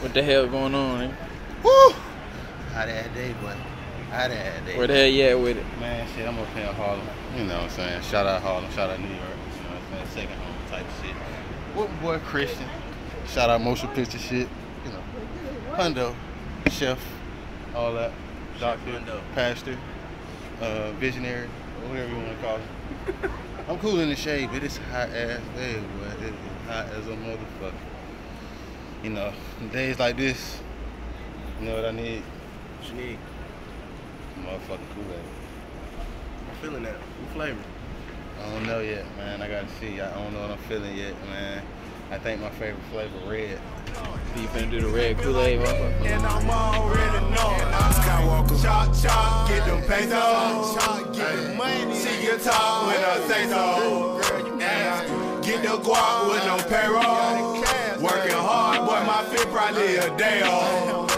What the hell going on? Eh? Woo! How that day, boy. How that day. Where the hell you at with it? Man, shit, I'm up here in Harlem. You know what I'm saying? Shout out Harlem, shout out New York. You know what I'm saying? Second home type shit. What boy Christian? Shout out motion picture shit. You know. Hundo, chef, all that. Doctor, pastor, uh, visionary, or whatever you want to call it. I'm cool in the shade, but it's hot ass day, boy. It's hot as a motherfucker. You know, days like this, you know what I need? What you need? Motherfucking Kool-Aid. I'm feeling that. What flavor? I don't know yet, man. I gotta see. I don't know what I'm feeling yet, man. I think my favorite flavor red. You finna do the red Kool-Aid, motherfucker? And I'm already knowing Skywalker. Chop, chop, get them pesos. Get the money. See your talk when I say so. Get the guap with no payroll. Probably a day old.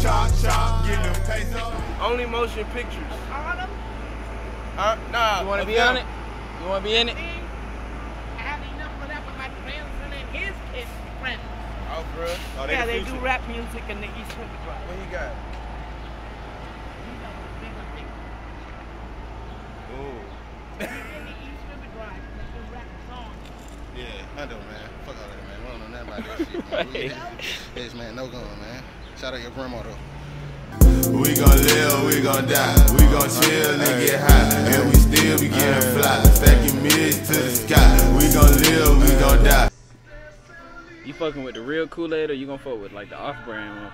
Chop, chop, get them pesos. Only motion pictures. Uh, nah. You wanna be on it? You wanna be in it? I for that for my grandson and his kids' friends. Oh, bro. Oh, yeah, they do rap music in the East River Drive. What you got? Ooh. In the East River Drive, they do rap songs. Yeah, I know, man. Fuck all that, man. We don't know nothing about that. Man. Yes, man. No going, man. Shout out your grandma, though. We gon' live, we gon' die. We gon' chill and get high. And we still be getting fly. Stacking mids to the sky. We gon' live, we gon' die. You fucking with the real Kool-Aid or you gonna fuck with like the off-brand one?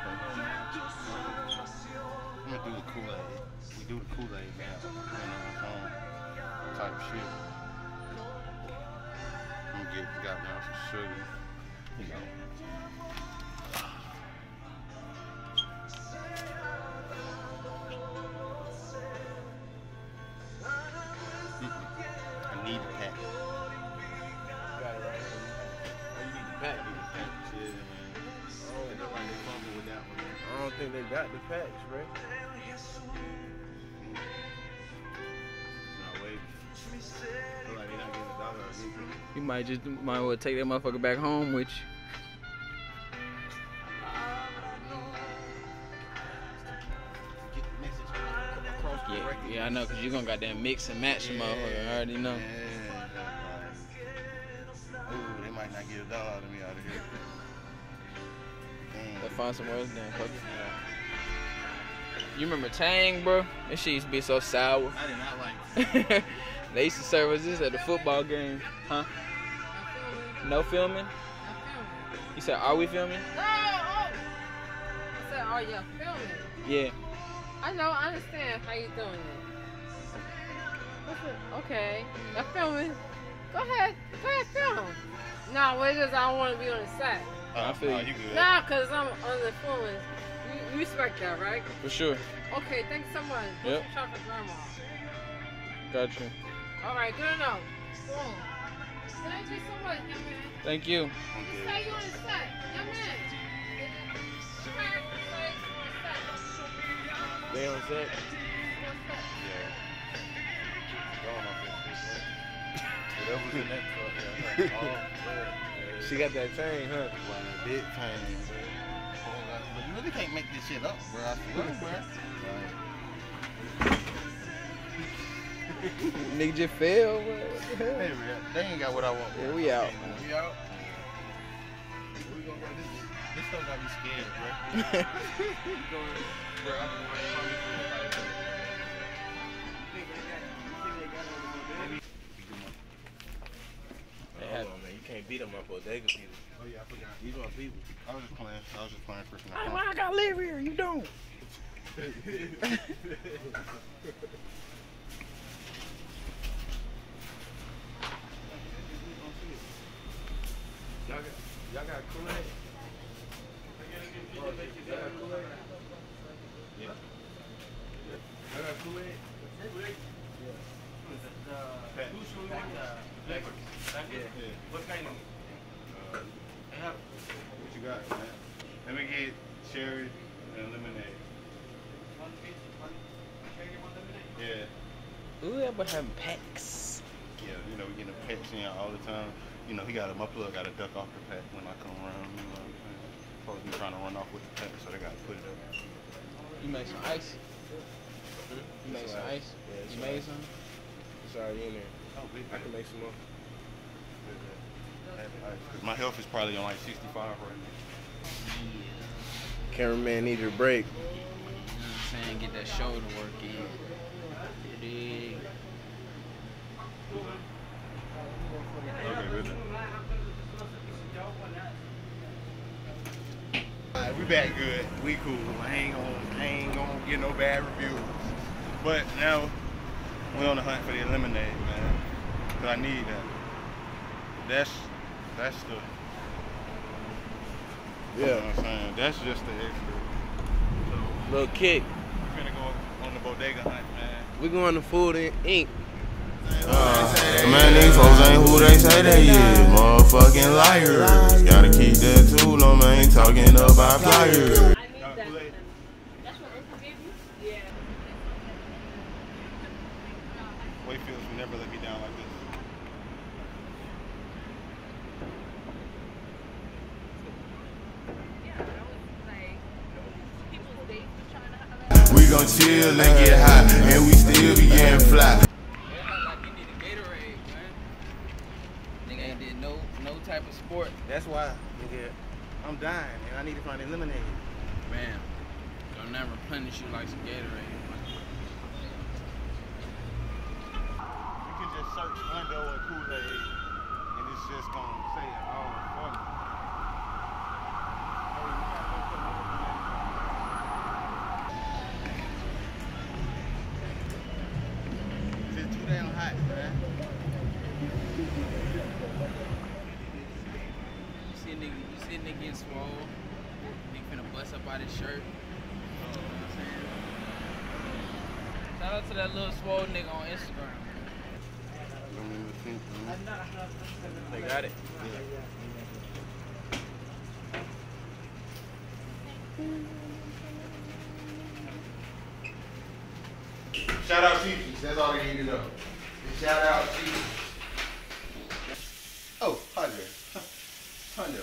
I'm gonna do the Kool-Aid. We do the Kool-Aid, man. You know, home type shit. I'm gonna get goddamn some sugar. You know. I need a pack. Right. Oh, you need the pack. I don't think they got the packs, bro. You might just might well take that motherfucker back home with you. Get the message across the Yeah, yeah, I know, cause you're gonna goddamn mix and match the motherfucker. I already know. Yeah. Ooh, they might not get a dollar out of me out of here. Damn. Let's find somewhere else then. Fuck it. You remember Tang, bro? That shit used to be so sour. I did not like they used to serve us this at the football game, huh? No filming? You said, are we filming? Oh, oh. I said, oh, yeah, filming. Yeah. I know, I understand how you doing it. Okay, I'm filming. Go ahead, go ahead, film. No, well, it's just I don't want to be on the set. Oh, I feel oh, you. you good. Nah, cause I'm on the filming. You, you respect that, right? For sure. Okay, thanks so much. Put Yep. some chocolate grandma. Got you. All right, good enough. Cool. Thank you so much, young man. Thank you. Just say you on the set, young man. Okay, say you on set. They on set. You on the set. Going off that shit, Whatever's in that truck. Yeah. She got that chain, huh? bro. Like, Big pain, bro. But you really can't make this shit up, bro. I swear, bro. Nigga just fell. bro. What the hell? Hey, bro, they ain't got what I want. Yeah, bro. we out. We out. We gonna go this. This stuff got me scared, bro. We going, bro. I promise you, like, They have- Oh, man, you can't beat them up bodega people. Oh yeah, I forgot. These are my people. I was just playing. I was just playing for some. Hey, why I gotta live here? You don't. Y'all got, y'all got Kool-Aid? Y'all got Kool-Aid? Yeah. Y'all got Kool-Aid? Kool-Aid? Pack. Yeah. What kind of? Uh, what you got, man? Let me get cherry and lemonade. Yeah. Ooh, that boy having packs. Yeah, you know, we getting the pets in all the time. You know, he got a, my plug got to duck off the pack when I come around. You know what I'm saying? supposed to be trying to run off with the pepper, so they gotta put it up. You make some ice. You make some ice. Yeah, it's You alright. made some. It's already in there. Oh, I can make some more. Cause my health is probably on like 65 right now. Cameraman needed a break. You know what I'm saying? Get that shoulder work in. You dig? Okay, good. Alright, we back good. We cool. I ain't gonna, I ain't gonna get no bad reviews. But now we're on the hunt for the lemonade, man. Cause I need that. That's that's the you know Yeah. what I'm saying? That's just the extra. So Little kick. we're gonna go on the bodega hunt, man. We going to Food and Ink. Uh, man, these folks ain't who they say they is. Motherfucking liars. Gotta keep that tool on, man. Talking about pliers. I need that. That's what Uncle gave you? Yeah. Wayfields will never let me down like this. We chill and get high, and we still be getting fly. Yeah, like you need a Gatorade, man. Nigga ain't did no no type of sport. That's why, nigga, I'm dying and I need to find a lemonade. Man, they'll never replenish you like some Gatorade. You can just search Hundo or Kool-Aid and it's just gonna say it all for me. A nigga, you see a nigga getting swole. Nigga finna bust up out his shirt. You know what I'm saying? Shout out to that little swole nigga on Instagram. They got it. Shout out Chiefs. That's all they need to know. Shout out Chiefs. Oh, hi there. Hi there.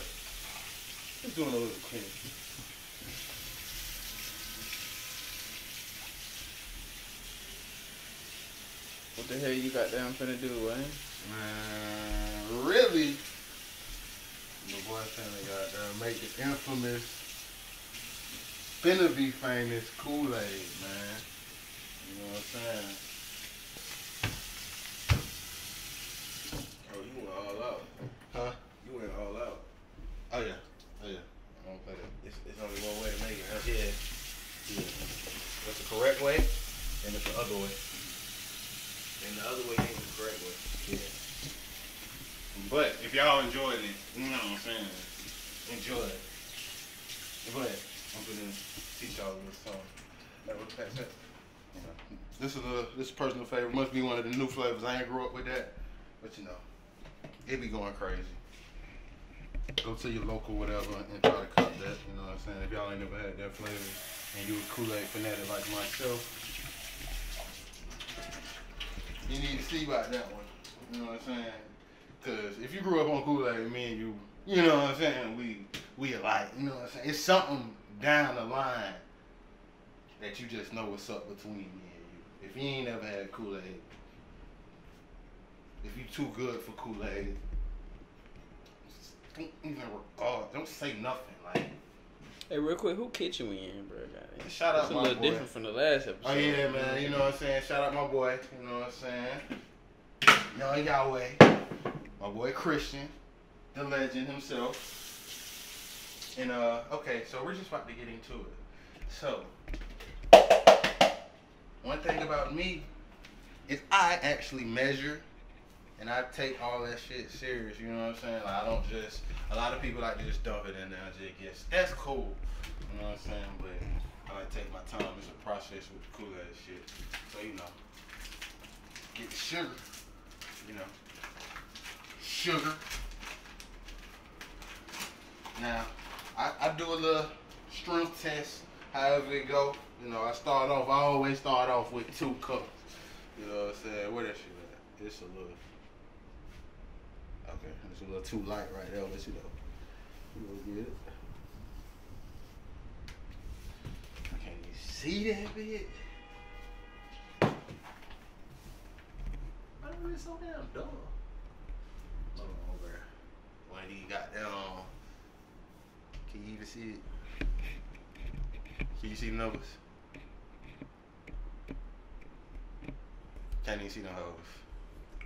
Just doing a little clean. What the hell you got there I'm finna do, man? Man, really? The boy finna got there make the infamous, finna be famous Kool-Aid, man. You know what I'm saying? Oh, you went all out. Huh? You went all out. Oh yeah. Oh yeah. I don't play that. It's, it's only one way to make it, huh? Yeah. Yeah. There's the correct way, and there's the other way. And the other way ain't the correct way. Yeah. But if y'all enjoyed it, you know what I'm saying? Enjoy it. Go ahead. I'm gonna teach y'all a little song. Like what Pat said. You know, this is a this is personal favorite. Must be one of the new flavors. I ain't grew up with that, but you know, it be going crazy. Go to your local whatever and try to cut that. You know what I'm saying? If y'all ain't never had that flavor and you a Kool-Aid fanatic like myself, you need to see about that one. You know what I'm saying? Cause if you grew up on Kool-Aid, me and you, you know what I'm saying? We we alike. You know what I'm saying? It's something down the line that you just know what's up between me. If you ain't never had Kool-Aid, if you too good for Kool-Aid, don't even regard. Don't say nothing. Like Hey, real quick, who kitchen we in, bro? Shout out my It's a little boy. different from the last episode. Oh yeah, man. You know what I'm saying? Shout out my boy. You know what I'm saying? Young Yahweh. My boy Christian, the legend himself. And uh, okay, so we're just about to get into it. So, one thing about me is I actually measure and I take all that shit serious. You know what I'm saying? Like I don't just. A lot of people like to just dump it in there and just guess. That's cool. You know what I'm saying? But I like to take my time. It's a process with the Kool-Aid shit. So you know, get the sugar. You know, sugar. Now, I, I do a little strength test. However it go. You know, I start off. I always start off with two cups. You know what I'm saying? Where that shit at? It's a little. Okay, it's a little too light right there, but you know, you gonna get it. Can you see that bitch? Why is it so damn dumb? Hold on, bro. you got that goddamn. Can you even see it? Can you see the numbers? Can't even see no hoes.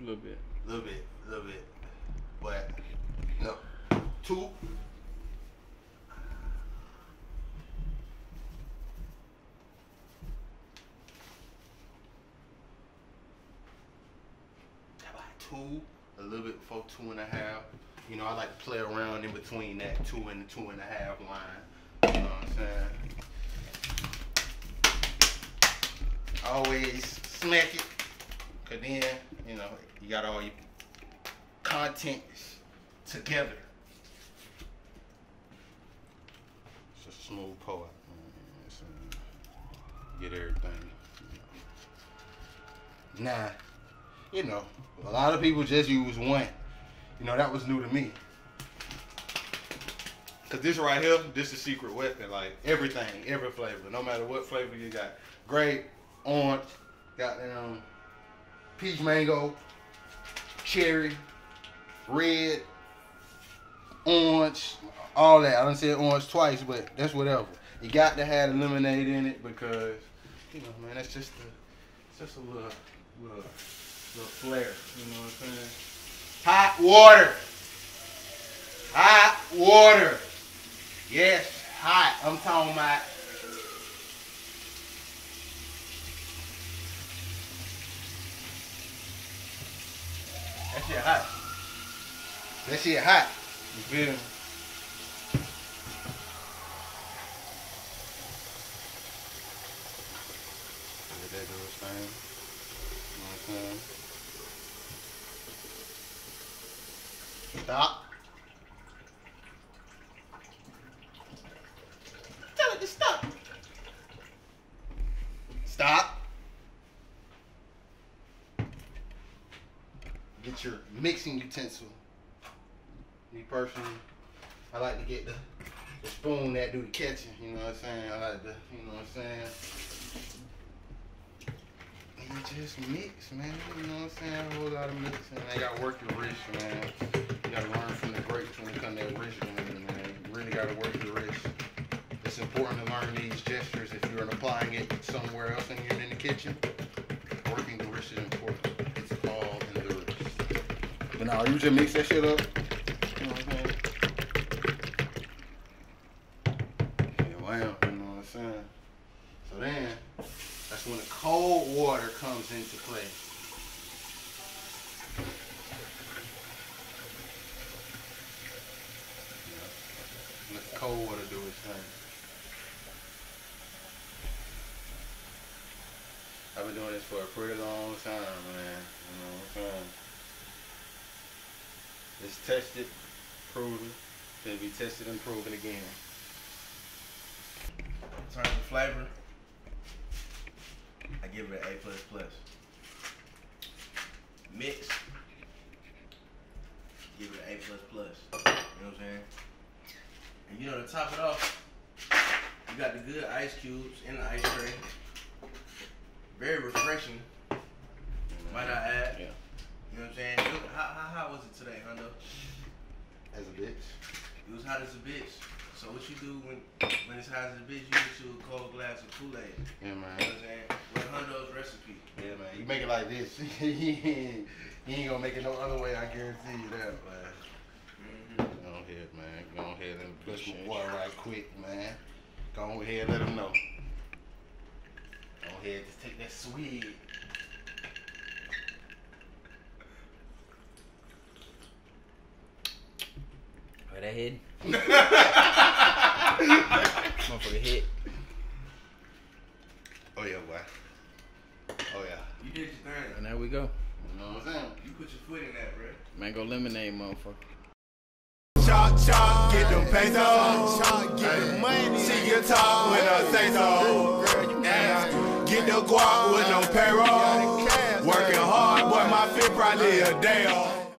A little bit. A little bit, a little bit. But no. Two. About two? A little bit before two and a half. You know, I like to play around in between that two and the two and a half line. You know what I'm saying? Always smack it. Cause then, you know, you got all your content together. It's a smooth poet. Get everything. You know. Nah, you know, a lot of people just use one. You know, that was new to me. Cause this right here, this is secret weapon. Like everything, every flavor, no matter what flavor you got. Grape, orange, goddamn peach mango, cherry, red, orange, all that. I done said orange twice, but that's whatever. You got to have the lemonade in it because, you know, man, that's just a, just a little, little, little flair. You know what I'm saying? Hot water. Hot water. Yes, hot. I'm talking about. That shit hot. That shit hot. You feel me? Let that do its thing. You know what I'm saying? Stop. Tell it to stop. Stop. Your mixing utensil. Me personally, I like to get the, the spoon that do the catching. You know what I'm saying? I like to, you know what I'm saying? And you just mix, man. You know what I'm saying? A whole lot of mixing. I gotta work your wrist, man. You gotta learn from the greats when it comes to that wrist man. You really gotta work your wrist. It's important to learn these gestures if you're applying it somewhere else and you're in the kitchen. Working the wrist is important. But now you just mix that shit up. You know what I'm you know what I'm saying? So then, that's when the cold water comes into play. Let the cold water do its thing. I've been doing this for a pretty long time, man. You know what I'm saying? It's tested, proven, gonna be tested and proven again. In terms of flavor, I give it an A plus plus. Mix, give it an A plus plus. You know what I'm saying? And you know to top it off, you got the good ice cubes in the ice tray. Very refreshing, might I add. Yeah. You know what I'm saying? How, how hot was it today, Hundo? As a bitch. It was hot as a bitch. So what you do when when it's hot as a bitch, you get you a cold glass of Kool-Aid. Yeah, man. You know what I'm saying? With Hundo's recipe. Yeah, man. You make it like this. he ain't he ain't gonna make it no other way. I guarantee you that, man. Mm-hmm. Go ahead, man. Go ahead and bless my boy right quick, man. Go ahead, let him know. Go ahead, just take that swig. That hit. Motherfucker hit. Oh yeah, boy. Oh yeah. You did your thing. And there we go. You know what I'm saying? You put your foot in that, bro. Mango lemonade, motherfucker. Chop, chop, get them pesos. Chop, get the money. See you talk when I say so. And get the guap with no payroll. Working hard, boy, my fit probably a day off.